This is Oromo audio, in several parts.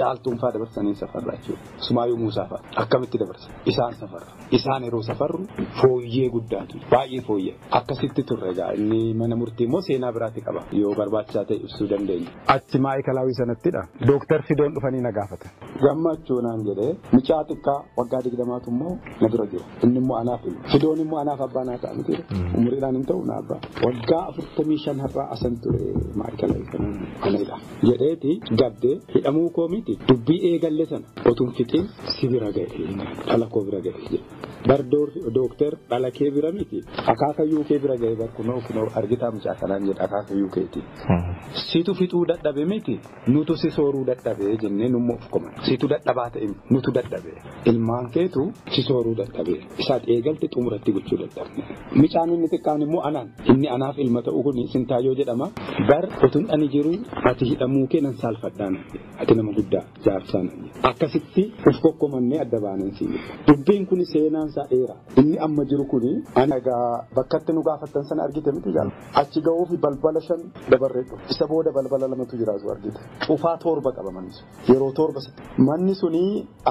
Caaltuun fa'aa dabarsanii safarraa jechuudha. Sumaayyuu Muusaa fa'aa akkamitti dabarsa? Isaan safarra. Isaan yeroo safarru fooyyee guddaatu baay'ee fooyyee. Akkasitti turre egaa inni mana murtii immoo seenaa biraatti qaba yoo barbaachisaa ta'e ibsuu dandeenya. Achi maayikalaawii sanattidha. Dooktar Fidoon dhufanii na gaafatan. Gammachuu naan jedhee mucaa xiqqaa waggaa digdamaatu immoo na bira jira. Inni immoo anaaf ilma. Fidoon immoo anaaf abbaa naa ta'a miti. Umuriidhaan hin ta'u na abbaa. Waggaa afurtamii shan har'aa asan ture maayikalaawii kanaan kanadha. Jedheeti gaddee hidhamuu koo miti dubbii eegalle sana otuun fixiin si bira ga'e dhala koo bira ga'e. Bardoor dooktar dhala kee bira miti akaakayyuu kee bira ga'e bar kunoo argitaa mucaa kanaan jedha akaakayyuu keeti. Situ fixuu dadhabe miti nutu si sooruu dadhabe jennee nummoo of koman. Situ dadhabaa ta'e nutu dadhabe ilmaan keetu si sooruu dadhabe isaat eegalte xumuratti gochuu dadhabne. Mucaan inni xiqqaan immoo anaan. Inni anaaf ilma ta'u kun sintaayyoo jedhama. Bar otun ani jiru ati hidhamuu kee nan saalfadhaan ati nama guddaa jaarsaan akkasitti of kokkomannee adda baanan siine. Dubbiin kun seenaan isaa dheera. Inni amma jiru kuni ani egaa bakkatti nu gaafattan sana argite miti jaal. Achi ga'uufi balbala shan dabarree dhufu. Isa booda balbala lamatu jiraatu argite. Cufaa torba qaba manni. Yeroo torba manni suni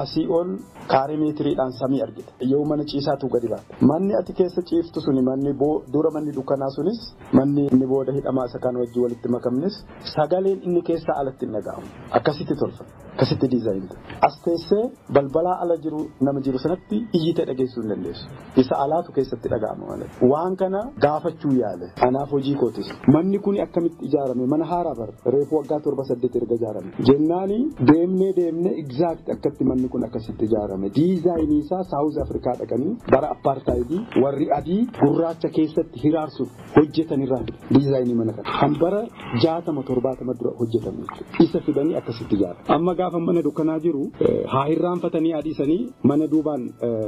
asii ol kaarii meetiriidhaan samii argite. Yoo mana ciisaatu gadi baata. Manni ati keessa ciiftu suni manni dura manni dukkanaa sunis manni inni booda hidhamaa isa kan wajji walitti makamnes sagaleen inni keessaa alatti hin dhaga'amu. Akkasitti tolfa. Akkasitti diizaayinta. As teessee balbalaa ala jiru nama jiru sanatti iyyita dhageessuu hin dandeessu. Isa alaatu keessatti dhaga'ama malee. Waan kana gaafachuu yaale. Anaaf hojii kootis. Manni kun akkamitti ijaarame mana haaraa bara. Reefu waggaa torba saddeet erga ijaarame. Jennaani deemnee deemnee egzaakt akkatti manni kun akkasitti ijaarame. Diizaayinii isaa Saawuz Afrikaa dhaqanii bara appaartaayidii warri adii gurraacha keessatti hiraarsuuf hojjetan irraa diizaayinii mana kana. Kan bara jaatama torbaatama dura hojjetame. Isa fidanii akkasitti ijaarame. Gaafa mana dukkanaa jiru haa hirraanfatanii adiisanii mana duubaan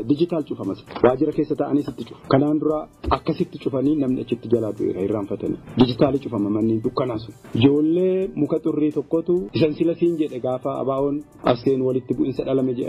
dijitaal cufamas waajjira keessa ta'anii sitti cufu. Kanaan dura akkasitti cufanii namni achitti jalaa du'eera hirraanfatanii. Dijitaalii cufama manni dukkanaa sun. Ijoollee muka xurrii tokkotu isan sila siin jedhe gaafa abaawoon askeen walitti bu'insa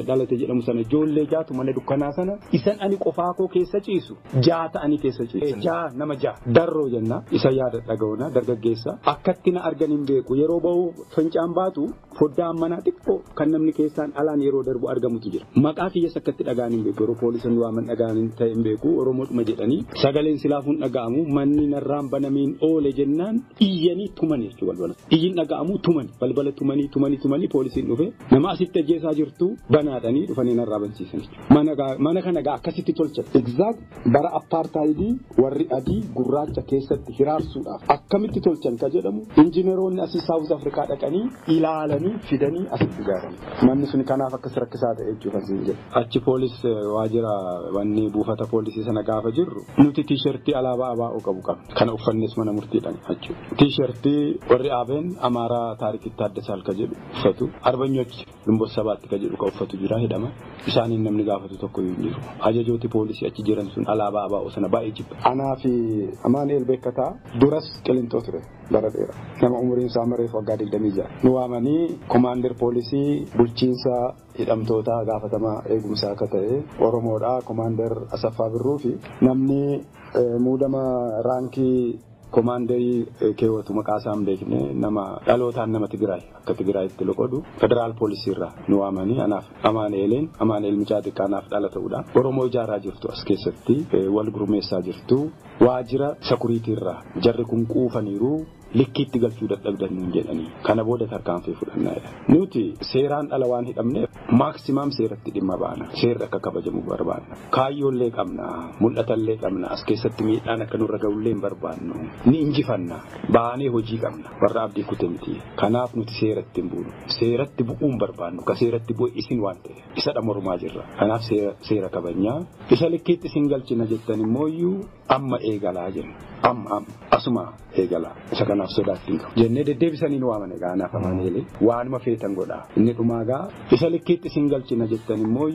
dhalate jedhamu sana ijoollee jaatu mana dukkanaa sana isan ani qofaa koo keessa ciisu jaa ta'anii keessa ciisu. Jaa nama jaa darroo jenna isa yaada dhaga'uuna dargaggeessa akkatti na argan hin beeku yeroo bahu fincaan baatu foddaan manaa xiqqoo kan namni keessaan alaan yeroo darbu argamutu jira. Maqaa kiyyas akkatti dhagaan hin beeku yeroo poolisoonni waaman dhagaan hin ta'e hin beeku oromoodhuma jedhanii sagaleen silaafuun dhaga'amu manni narraan banamiin oole jennaan iyyanii tuman jechuudha balbala. Iyyiin dhaga'amu tuman balbala tumanii tumanii tumanii poolisiin dhufe nama asitti ajjeesaa jirtu banaadhanii dhufanii narraa bansiisan jechuudha. Mana kana gaa akkasitti tolchan. Egzaakt bara appaartaayidii warri adii gurraacha keessatti hiraarsuudhaaf akkamitti tolchan ka jedhamu injineroonni asii saawuz afrikaa dhaqanii ilaalanii fidanii asitti ijaaran. Manni sun kanaaf akkas rakkisaa ta'e jechuudha asiin jedhu. Achi poolis waajjira wanni buufata poolisii sana gaafa jirru nuti tiishartii alaabaa abaa'oo qabu qabna. Kana uffannes mana murtiidhaan jechuudha. Tiishartii warri aabeen amaaraa taarikitti Taaddasaal ka jedhu uffatu. Arbanyochi Gimboot sabaatti ka jedhu ka uffatu jira hidhama. Isaaniin namni gaafatu tokko hin jiru. Ajajooti poolisii achi jiran sun alaabaa abaa'oo sana baay'ee jibba. Anaa fi Amaaneel Beekkataa duras qilintoo ture bara dheeraa. Nama umuriin isaa mareef waggaa digdamii ja'a. Nu waamanii komaander poolisii bulchiinsa hidhamtoota gaafatamaa eegumsaa akka ta'e Oromoodha. Komaander Asaffaa Birruu fi namni muudama raankii komaandarii keewwatu maqaa isaa hin beekne nama dhalootaan nama Tigraay akka Tigraayitti loqodu federaal poolisiirraa nu waamanii anaaf amaaneeleen amaaneel mucaa xiqqaa anaaf dhala ta'uudha. Oromoo ijaaraa jirtu as keessatti wal gurmeessaa jirtu waajjira sakuriitiirraa jarri kun quufaniiru likkiitti galchuu dadhabdan nuun jedhanii kana booda tarkaanfii fudhannaa jedhan. Nuti seeraan dhala waan hidhamneef maaksimaam seeratti dhimma baana. Seerri akka kabajamu barbaanna. Kaayyoollee qabna mul'atallee qabna. As keessatti miidhaan akka nurra ga'ullee hin barbaannu. Ni injifanna. Baanee hojii qabna. Warra abdii kute miti. Kanaaf nuti seeratti hin buunu. Seeratti bu'uun barbaannu. Ka seeratti bu'e isin waan ta'e isadha mormaa jirra. Kanaaf seera kabajnaa. Isa likkiitti isin galchina jettan immoo amma eegalaa jenna. Amma amma asuma eegalaa kanaaf sodaatti hin qabu jennee deddeebisanii nu waaman egaa anaaf amaaneelee waanuma feetan godhaa inni dhumaagaa isa likkiitti isin galchina jettan immoo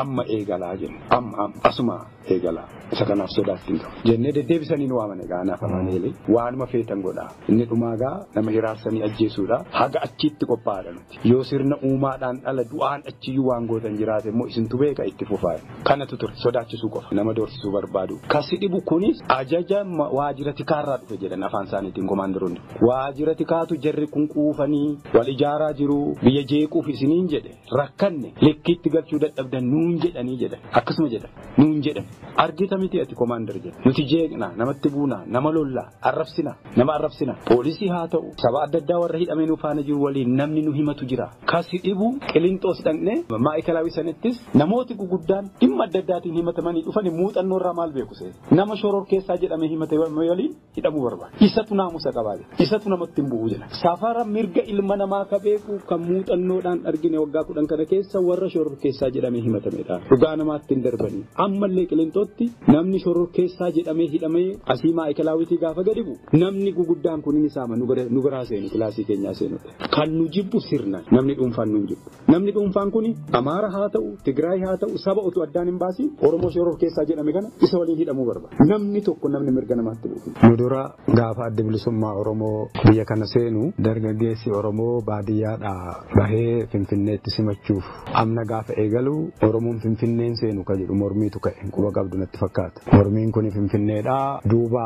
amma eegalaa jenna amma asuma eegalaa. Isa kanaaf sodaatti hin qabu jennee deddeebisanii nu waaman egaa anaaf amaaneelee waanuma feetan godhaa inni dhumaagaa nama hiraarsanii ajjeesuudha. Haga achiitti qophaa'aadha nuti yoo sirna uumaadhaan dhala du'aan achiyyuu waan gootan jiraate immoo isintu beeka itti fufaa kanatu ture. Sodaachisuu qofa. Nama doorsisuu barbaadu. Kasi dhibu kunis ajaja waajjira tikaarraa dhufe jedhan afaan isaaniitiin komaandaroonni. Waajjira tikaatu jarri kun quufanii wal ijaaraa jiru biyya jeequuf isiniin jedhe rakkanne lekkiitti galchuu dadhabdan nuun jedhanii jedhan. Akkasuma jedhan nuun jedhan. Argita miti ati komaandar jedhan nuti jeeqna namatti buuna nama lollaa arrabsina nama arrabsina. Poolisii haa ta'u saba adda addaa warra hidhamee nu faana jiru waliin namni nu himatu jira. Kasi dhibu qilinxoos dhaqne maayikalaawii sanattis namooti guguddaan dhimma adda addaatiin himatamanii dhufan muuxannoo irraa maal beeku nama shoror keessaa jedhamee himate waliin hidhamuu barbaada. Isatu naamusa qabaate isatu namatti hin bu'u jedha safara mirga ilma namaa ka beeku kan muuxannoodhaan argine waggaa kudhan kana keessa warra shoror keessaa jedhamee himatamedha dhugaa namaatti hin darbanii. Ammallee qilinxootti namni shoror keessaa jedhamee hidhamee asii maayikalaawwitii gaafa gadi bu'u? Namni guguddaan kun ni saama. Nu garaa seenu. Kilaasii keenyaa seenudha kan nu jibbu sirna. Namni dhuunfaan nu jibbu. Namni dhuunfaan kun amaara haa ta'u tigraay haa ta'u saba otu addaan hin baasiin oromoo shoror keessaa jedhame kana isa waliin hidhamuu barbaada. Namni tokko namni mirga namaatti bu'u. Nu dura gaafa adda bilisummaa Oromoo biyya kana seenu dargaggeessi Oromoo baadiyyaadhaa bahee Finfinneetti simachuuf amna gaafa eegalu Oromoon Finfinneen seenu ka jedhu mormiitu ka'e quba qabdu natti fakkaata. Mormiin kun Finfinneedhaa duuba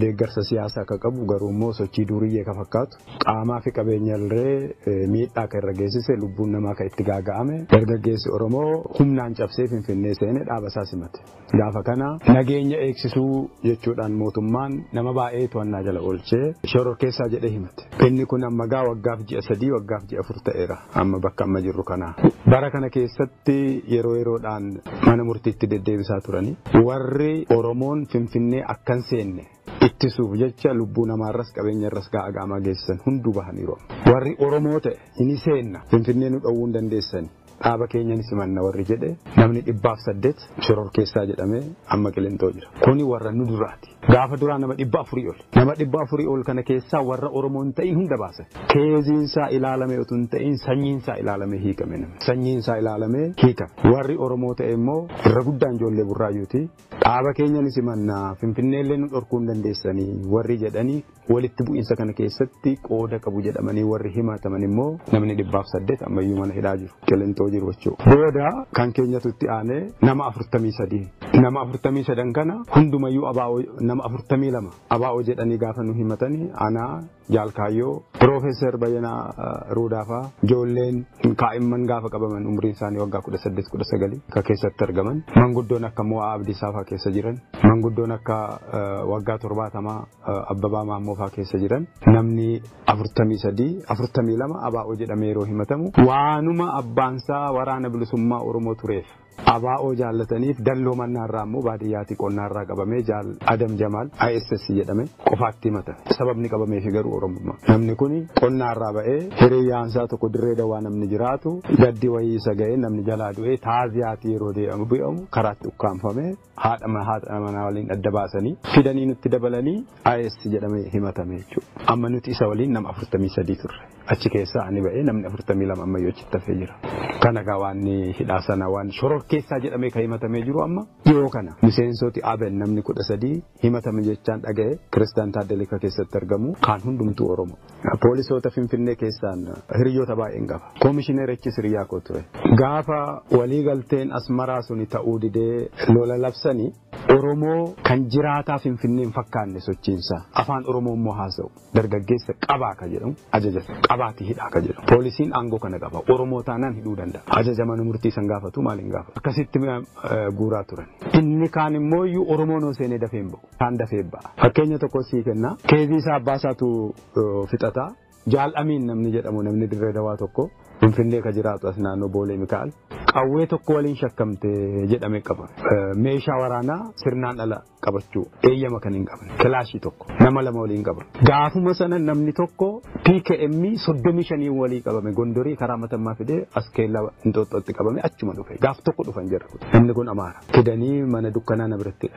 deeggarsa siyaasaa akka qabu garuu immoo sochii duriyyee ka fakkaatu qaamaa fi qabeenya illee miidhaa kan irra geessise lubbuun namaa kan itti gaaga'ame dargaggeessi Oromoo humnaan cabsee Finfinnee seene dhaaba isaa simate. Gaafa kana nageenya eegsisuu jechuudhaan mootummaan nama baay'ee to'annaa jala oolchee shoror keessaa jedhee himate. Inni kun amma gaa waggaaf ji'a sadii waggaaf ji'a afur ta'eera amma bakka amma jirru kana. Bara kana keessatti yeroo yeroodhaan mana murtiitti deddeebisaa turani. Warri Oromoon Finfinnee akkan seenne ittisuuf jecha lubbuu namaarras qabeenyarras ga'a gaamaa geessisan hunduu bahaniiru. Warri Oromoo ta'e inni seenna Finfinnee nu dhowwuu hin dandeessani. Dhaaba keenya ni simanna warri jedhe namni dhibbaaf saddeet shoror keessaa jedhamee amma qilintoo jira. Kuni warra nu duraati. Gaafa duraa nama dhibba afurii ol. Nama dhibba afurii ol kana keessaa warra Oromoo hin ta'in hunda baasan. Keeziinsaa ilaalame otoo hin ta'in sanyiinsaa ilaalamee hiikame namni. Sanyiinsaa ilaalamee hiikame. Warri Oromoo ta'e immoo irra guddaan ijoollee burraayyuuti. Dhaaba keenya ni simanna Finfinneellee nu dhorkuu hin dandeessanii warri jedhanii walitti bu'iinsa kana keessatti qooda qabu jedhamanii warri himataman immoo namni dhibbaaf saddeet ammayyuu mana hidhaa jiru. Jiru jechuudha. Booda kan keenyatu itti aanee nama afurtamii sadii. Nama afurtamii sadan kana hundumayyuu nama afurtamii lama abaa'oo jedhanii gaafa nu himatanii anaa jaalkaayyoo Piroofeesar Bayyanaa Ruudaafaa ijoolleen kaa'imman gaafa qabaman umriin isaanii waggaa kudha saddeet kudha sagalii ka keessatti argaman. Manguddoon akka Mo'aa Abdiisaafaa keessa jiran. Manguddoon akka waggaa torbaatamaa Abbabaa Maammoofaa keessa jiran. Namni afurtamii sadii afurtamii lama abaa'oo jedhamee yeroo himatamu. Waanuma abbaansaa waraana bilisummaa Oromoo tureef abaa'oo jaallataniif dalloo mannaarraa immoo baadiyyaatii qonnaarraa qabamee Adam Jamaal ISS jedhame qofaatti himatan sababni qabameef garuu Oromummaa. Namni kun qonnaarraa ba'ee hiriyyaansaa tokko dirree dawaa namni jiraatu gaddi wayii isa ga'ee namni jalaa du'ee taaziyaati yeroo deemamu bu'amu karaatti ukkaanfamee haadha manaa waliin adda baasanii fidanii nutti dabalanii IS jedhamee himatame jechuudha amma nuti isa waliin nama afurtamii sadii turre achi keessaa ani ba'ee namni afurtamii lama ammayyuu achitti hafee jira. Kana gaa waan hidhaa sana waan shoror keessaa jedhamee kan himatamee jiru amma? Dhiyoo kana miseensoti aben namni kudha sadii himatame jechaan dhaga'e kiristaan taaddalika keessatti argamu kaan hundumtuu oromo poolisoota finfinnee keessaan hiriyoota baay'een qaba koomishineerichis hiriyaa koo ture. Gaafa waliigalteen asmaraa suni ta'uu didee lola labsanii Oromoo kan jiraataa Finfinnee hin fakkaanne sochiinsa afaan Oromoo immoo haasa'u. Dargaggeessa qabaa ka jedhamu ajaja. Qabaati hidhaa ka jedhamu. Poolisiin aangoo kana qaba. Oromoo taanaan hidhuu danda'a. Ajaja mana murtii san gaafatu maaliin gaafatu akkasitti guuraa turan. Inni kaan immoo iyyuu Oromoo noo seenee dafee hin ba'u. Kaan dafee ba'a. Fakkeenya tokko sii kenna. Keezii isaa abbaasaatu fixataa jaal'amiin namni jedhamu namni dirree dawaa tokko. Finfinnee ka jiraatu as naannoo Boolee Mikaa'al qawwee tokko waliin shakkamte jedhame qaba. Meeshaa waraanaa sirnaan ala qabachuu eeyyama kan hin qabne kilaashii tokko nama lama waliin qaba. Gaafuma sana namni tokko PKM soddomii shanii walii qabame gondorii karaa matammaa fidee as keellaa Inxooxxootti qabame achuma dhufe gaaf tokko dhufan jira. Namni kun amaara. Fidanii mana dukkanaa na biratti.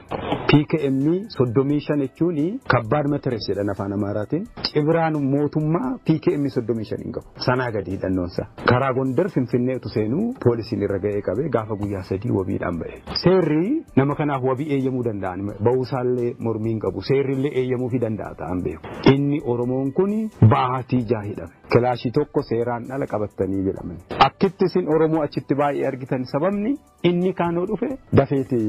PKM soddomii shan jechuun kabbaad materees jedhan afaan amaaraatiin cibiraan mootummaa PKM soddomii shaniin qabu. Sanaa gadi hidhannoonsa. Karaa gondar finfinnee utu seenuu poolisiin irra ga'ee qabee gaafa guyyaa sadii wabiidhaan ba'e. Seerri nama kanaaf wabii eeyyamuu danda'an ba'uusaallee mormiin qabu seerrillee eeyyamuufii danda'a ta'an beeku. Inni Oromoon kun baatii jaahidhame. Kilaashii tokko seeraan ala qabattanii jedhaman. Akkitti isin Oromoo achitti baay'ee argitan sababni inni kaanoo dhufe dafeeti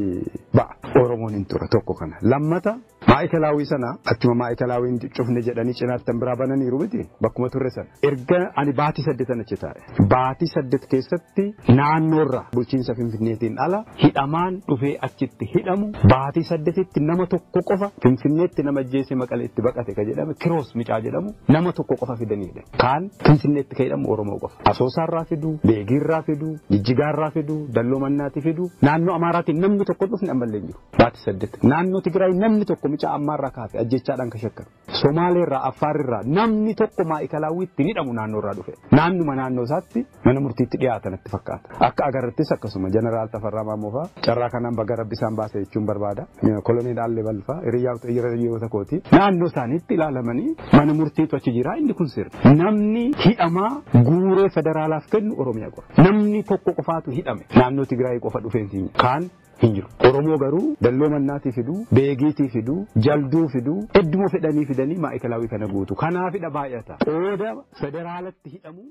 ba'a. Oromoon hin ture tokko kana. Lammata maayikalaawwii sana achuma maayikalaawwiin cufne jedhanii cinaatti kan biraa bananiiru miti bakkuma turre sana. Erga ani baatii saddeetan achi taa'e. Baatii saddeet keessatti naannoorra bulchiinsa Finfinneetiin ala hidhamaan dhufee achitti hidhamu baatii saddeetitti nama tokko qofa Finfinneetti nama ajjeese maqaleetti baqate ka jedhame Kiroos Micaa jedhamu nama tokko qofa fidanidha. Kaan Finfinneetti ka hidhamu Oromoo qofa. Asoosaarraa fiduu, Beegiirraa fiduu, Jijjigaarraa fiduu, Dalloo Mannaatti fiduu, naannoo Amaaraatiin namni tokko dhufne ammallee jiru. Baatii saddeet. Naannoo Tigraay namni tokko Micaa ammaarraa kaase ajjechaadhaan ka shakkaru. Somaaleerraa, Affaarrirraa namni tokko maayikalaawwiitti ni hidhamu naannoorraa dhufe. Naannuma naannoo isaatti mana murtiitti dhiyaatanitti fakkaata. Akka agarrattis akkasuma jeneraal Tafarraa Maammoofaa carraa kanaan baga rabbi isaan baase jechuun barbaada. Kolonii Dhaallee Balfaa hiriyoota kooti. Naannoo isaaniitti ilaalamanii mana murtiitu achi jira inni kun sirri. Namni hidhamaa guuree federaalaaf kennu Oromiyaa qofa. Namni tokko qofaatu hidhame naannoo Tigraay qofa dhufeensi kaan hin jiru. Oromoo garuu dalloo mannaatii fiduu, beegiitii fiduu, jalduu fiduu, hedduma fedhanii fidanii maayikalaawwii kana guutu. Kanaafidha baay'ata. Qooda federaalatti hidhamu.